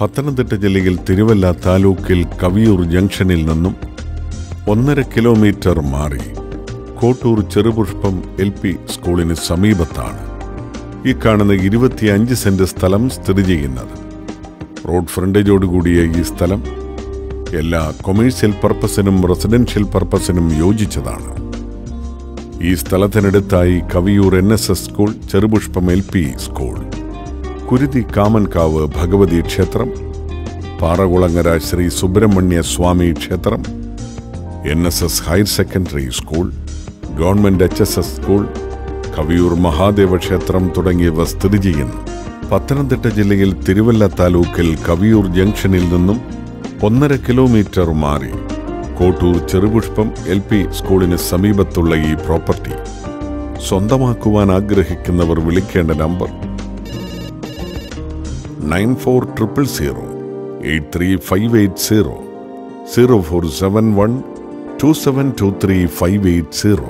പത്തനംതിട്ട ജില്ലയിൽ തിരുവല്ല താലൂക്കിൽ കവിയൂർ ജംഗ്ഷനിൽ നിന്നും ഒന്നര കിലോമീറ്റർ മാറി കോട്ടൂർ ചെറുപുഷ്പം എൽ പി സ്കൂളിന് സമീപത്താണ്. ഈ കാണുന്ന ഇരുപത്തിയഞ്ച് സെന്റ് സ്ഥലം സ്ഥിതി ചെയ്യുന്നത്. റോഡ് ഫ്രണ്ടേജോടുകൂടിയ ഈ സ്ഥലം എല്ലാ കൊമേഴ്സ്യൽ പർപ്പസിനും റെസിഡൻഷ്യൽ പർപ്പസിനും യോജിച്ചതാണ്. ഈ സ്ഥലത്തിനടുത്തായി Kaviyoor N S S school Cherupushpam L P school. Kuruthi Kamankavu Bhagavathi ക്ഷേത്രം പാറകുളങ്ങര ശ്രീ സുബ്രഹ്മണ്യ സ്വാമി ക്ഷേത്രം N S S higher secondary school government H S S school Kaviyoor Mahadeva ക്ഷേത്രം തുടങ്ങിയവ സ്ഥിതി ചെയ്യുന്നു. പത്തനംതിട്ട ജില്ലയിൽ തിരുവല്ല താലൂക്കിൽ കവിയൂർ ജംഗ്ഷനിൽ നിന്നും ഒന്നര കിലോമീറ്റർ മാറി കോട്ടൂർ ചെറുപുഷ്പം എൽ പി സ്കൂളിന് സമീപത്തുള്ള ഈ പ്രോപ്പർട്ടി. സ്വന്തമാക്കുവാൻ ആഗ്രഹിക്കുന്നവർ വിളിക്കേണ്ട number nine four triple zero eight three five eight zero zero four seven one two seven two three five eight zero